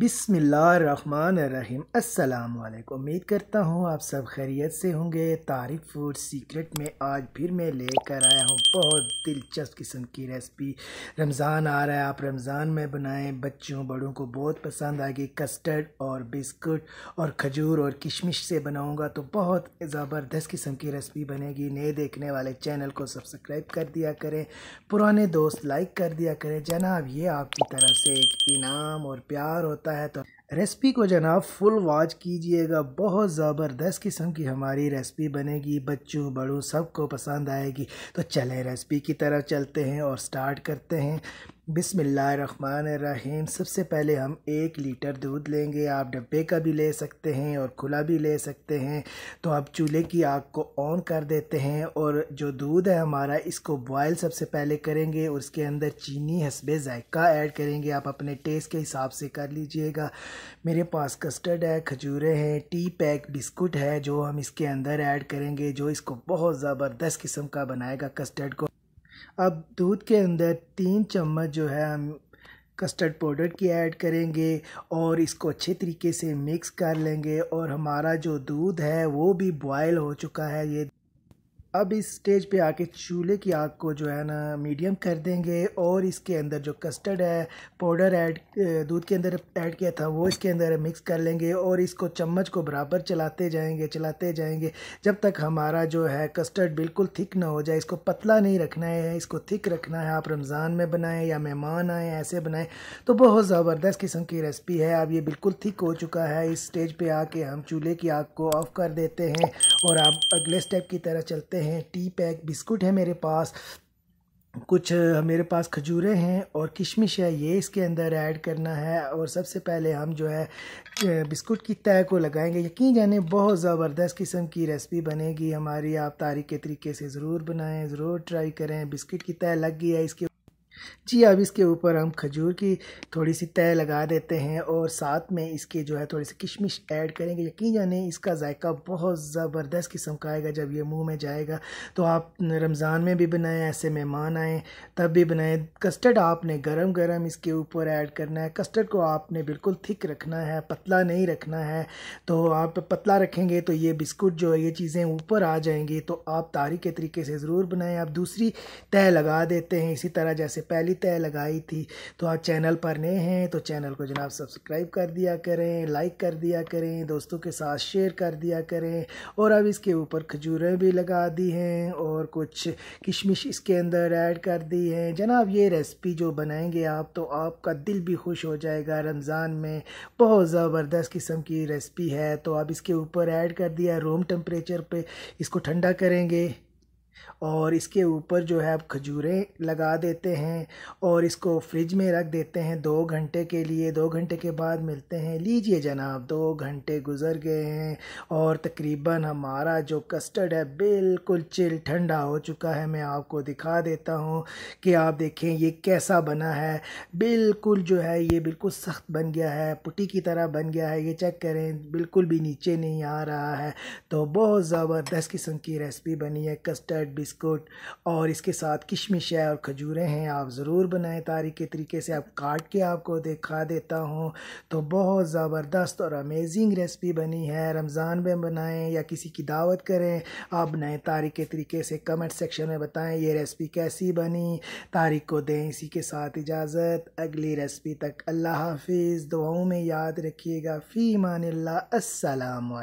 बिसमीम अस्सलाम वालेकुम उम्मीद करता हूँ आप सब खैरियत से होंगे। तारीफ़ फ़ूड सीक्रेट में आज फिर मैं लेकर आया हूँ। बहुत दिलचस्प किस्म की रेसिपी। रमज़ान आ रहा है। आप रमज़ान में बनाएँ। बच्चों बड़ों को बहुत पसंद आएगी। कस्टर्ड और बिस्कुट और खजूर और किशमिश से बनाऊँगा तो बहुत ज़बरदस्त किस्म की रेसिपी बनेगी। नए देखने वाले चैनल को सब्सक्राइब कर दिया करें। पुराने दोस्त लाइक कर दिया करें। जनाब, ये आपकी तरफ़ से एक इनाम और प्यार होता होता है तो। रेसिपी को जनाब फुल वॉच कीजिएगा। बहुत ज़बरदस्त किस्म की हमारी रेसिपी बनेगी। बच्चों, बड़ों सबको पसंद आएगी। तो चलें रेसिपी की तरफ़ चलते हैं और स्टार्ट करते हैं। बिसमीम सबसे पहले हम एक लीटर दूध लेंगे। आप डब्बे का भी ले सकते हैं और खुला भी ले सकते हैं। तो आप चूल्हे की आग को ऑन कर देते हैं और जो दूध है हमारा, इसको बॉयल सबसे पहले करेंगे और उसके अंदर चीनी, हसबे, ज़ायका ऐड करेंगे। आप अपने टेस्ट के हिसाब से कर लीजिएगा। मेरे पास कस्टर्ड है, खजूरें हैं टी पैक बिस्कुट है, जो हम इसके अंदर ऐड करेंगे, जो इसको बहुत ज़बरदस्त किस्म का बनाएगा कस्टर्ड को। अब दूध के अंदर तीन चम्मच जो है हम कस्टर्ड पाउडर की ऐड करेंगे और इसको अच्छे तरीके से मिक्स कर लेंगे और हमारा जो दूध है वो भी बॉयल हो चुका है। ये अब इस स्टेज पे आके चूल्हे की आग को जो है ना मीडियम कर देंगे और इसके अंदर जो कस्टर्ड है पाउडर ऐड दूध के अंदर ऐड किया था, वो इसके अंदर मिक्स कर लेंगे और इसको चम्मच को बराबर चलाते जाएँगे चलाते जाएँगे। जब तक हमारा जो है कस्टर्ड बिल्कुल थिक ना हो जाए, इसको पतला नहीं रखना है, इसको थिक रखना है, आप रमज़ान में बनाएँ या मेहमान आएँ, ऐसे बनाएँ तो बहुत ज़बरदस्त किस्म की रेसिपी है। अब ये बिल्कुल थिक हो चुका है, इस स्टेज पर आके हम चूल्हे की आग को ऑफ़ कर देते हैं और आप अगले स्टेप की तरह चलते टी पैक बिस्कुट है मेरे पास, कुछ मेरे पास खजूरें हैं और किशमिश है, ये इसके अंदर ऐड करना है और सबसे पहले हम जो है बिस्कुट की तय को लगाएँगे। यकीन जाने, बहुत ज़बरदस्त किस्म की रेसिपी बनेगी हमारी, आप तारीख के तरीके से ज़रूर बनाएँ, ज़रूर ट्राई करें, बिस्किट की तय लग गई है, इसके जी, अब इसके ऊपर हम खजूर की थोड़ी सी तय लगा देते हैं और साथ में इसके जो है थोड़ी सी किशमिश ऐड करेंगे। यकीन जाने, इसका जायका बहुत ज़बरदस्त किस्म का आएगा। जब ये मुँह में जाएगा तो आप रमज़ान में भी बनाएँ, ऐसे मेहमान आएँ, तब भी बनाएँ। कस्टर्ड आपने गरम गरम इसके ऊपर ऐड करना है। कस्टर्ड को आपने बिल्कुल थिक रखना है, पतला नहीं रखना है। तो आप पतला रखेंगे तो ये बिस्कुट जो है, ये चीज़ें ऊपर आ जाएँगी। तो आप तारीख के तरीके से ज़रूर बनाएँ। आप दूसरी तय लगा देते हैं, इसी तरह जैसे तय लगाई थी। तो आप चैनल पर नए हैं तो चैनल को जनाब सब्सक्राइब कर दिया करें, लाइक कर दिया करें, दोस्तों के साथ शेयर कर दिया करें, और अब इसके ऊपर खजूरें भी लगा दी हैं, और कुछ किशमिश इसके अंदर ऐड कर दी हैं। जनाब, ये रेसिपी जो बनाएँगे आप तो आपका दिल भी खुश हो जाएगा। रमज़ान में बहुत ज़बरदस्त किस्म की रेसिपी है तो आप इसके ऊपर ऐड कर दिया, रूम टेम्परेचर पे इसको ठंडा करेंगे। और इसके ऊपर जो है आप खजूरें लगा देते हैं और इसको फ्रिज में रख देते हैं दो घंटे के लिए। दो घंटे के बाद मिलते हैं। लीजिए जनाब, दो घंटे गुजर गए हैं और तकरीबन हमारा जो कस्टर्ड है बिल्कुल चिल, ठंडा हो चुका है। मैं आपको दिखा देता हूँ कि आप देखें ये कैसा बना है। बिल्कुल जो है ये बिल्कुल सख्त बन गया है। पुटी की तरह बन गया है। ये चेक करें, बिल्कुल भी नीचे नहीं आ रहा है। तो बहुत ज़बरदस्त किस्म की रेसिपी बनी है कस्टर्ड बिस्कुट और इसके साथ किशमिश है, और खजूरें हैं, आप ज़रूर बनाएँ तारीख के तरीके से। आप काट के आपको दिखा देता हूँ। तो बहुत ज़बरदस्त और अमेजिंग रेसिपी बनी है। रमज़ान में बनाएँ या किसी की दावत करें, आप बनाएँ तारीख के तरीके से कमेंट सेक्शन में बताएँ, ये रेसिपी कैसी बनी। तारीख को दें इसी के साथ इजाज़त। अगली रेसिपी तक अल्लाह हाफिज़। दुआओं में याद रखिएगा। फ़ी मान अल्लाम